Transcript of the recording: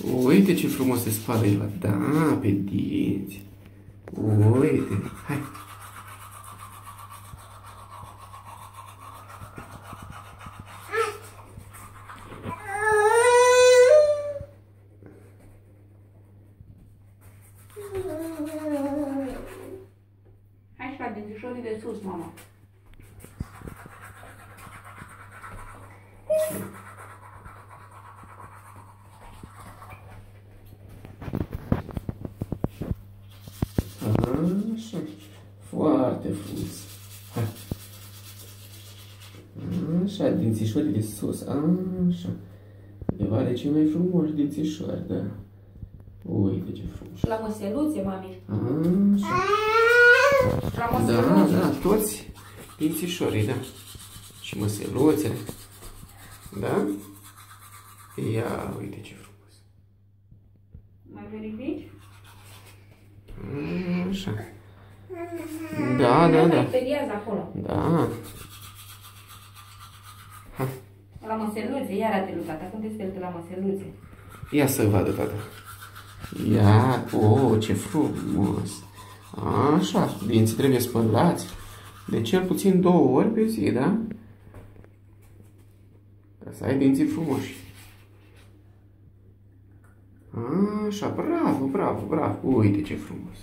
Uite ce frumos se spală el. Da, pe dinți. Uite. Hai. Hai și fac dințișorii de sus, mama. Așa. Foarte frumos. Hai. Așa, dințișorii de sus. Așa. Undeva de cei mai frumoși dințișori, da. Uite ce frumos. Și la măseluțe, mami. Așa. Și la Da, măseluțe. da, toți dințișorii, da. Și măseluțele. Da? Ia, uite ce frumos. Mai verifici? Așa. Da, da, da. Experiază acolo. Da. La măseluțe, iar a te tata. Cum te speli tu la măseluțe? Ia să vadă, tata. Ia, oh, ce frumos. Așa, dinții trebuie spălați de cel puțin două ori pe zi, da? Ca să ai dinții frumoși. Așa, bravo, bravo, bravo. Uite ce frumos.